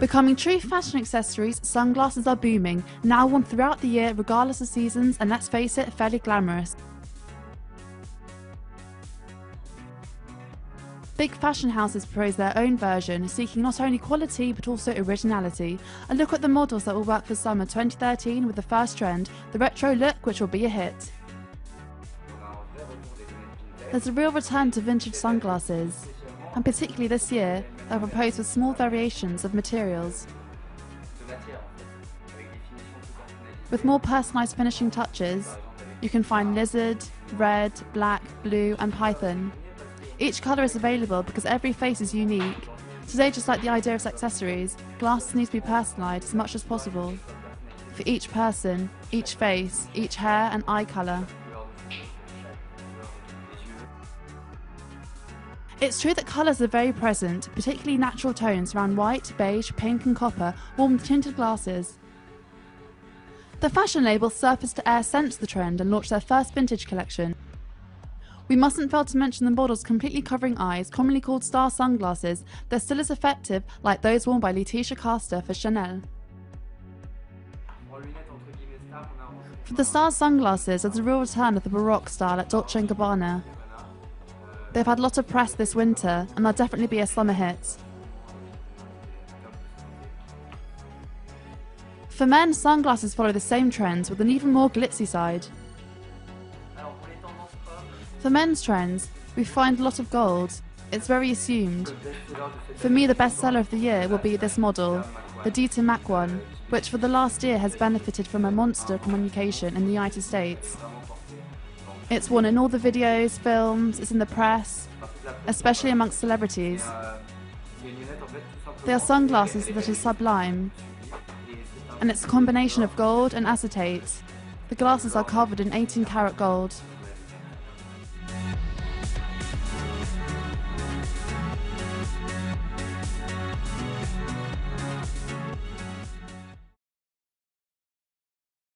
Becoming true fashion accessories, sunglasses are booming, now worn throughout the year regardless of seasons and let's face it, fairly glamorous. Big fashion houses propose their own version, seeking not only quality but also originality. A look at the models that will work for summer 2013 with the first trend, the retro look, which will be a hit. There's a real return to vintage sunglasses, and particularly this year, they're proposed with small variations of materials. With more personalised finishing touches, you can find lizard, red, black, blue, and python. Each colour is available because every face is unique. Today, just like the idea of accessories, glasses need to be personalised as much as possible. For each person, each face, each hair and eye colour. It's true that colours are very present, particularly natural tones around white, beige, pink and copper, warm tinted glasses. The fashion label Surface to Air sensed the trend and launched their first vintage collection. We mustn't fail to mention the models completely covering eyes, commonly called star sunglasses. They're still as effective like those worn by Laetitia Casta for Chanel. For the star sunglasses, there's a real return of the Baroque style at Dolce & Gabbana. They've had a lot of press this winter, and they'll definitely be a summer hit. For men, sunglasses follow the same trends with an even more glitzy side. For men's trends, we find a lot of gold. It's very assumed. For me, the best seller of the year will be this model, the Dita Mach one, which for the last year has benefited from a monster communication in the United States. It's worn in all the videos, films, it's in the press, especially amongst celebrities. They are sunglasses that are sublime, and it's a combination of gold and acetate. The glasses are covered in 18 karat gold.